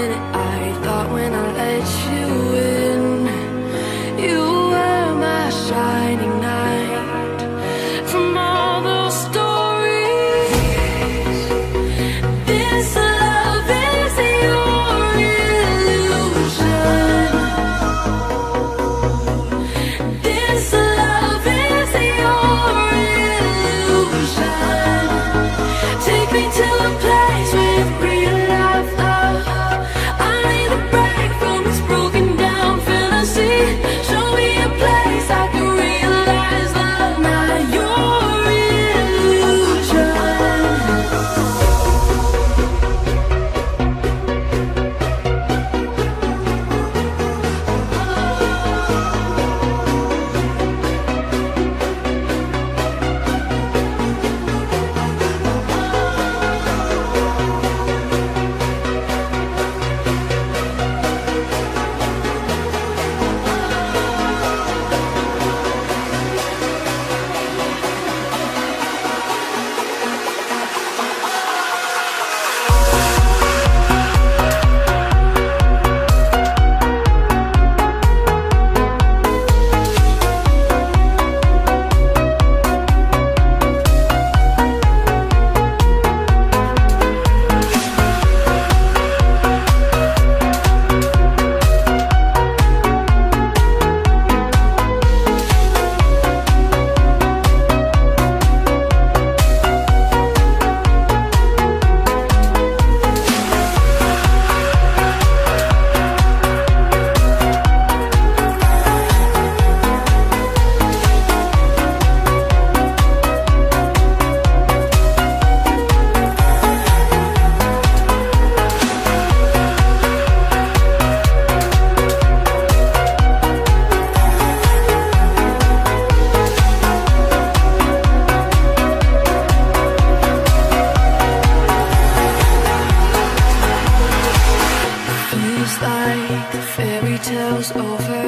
minute. I thought when I let you in. goes over.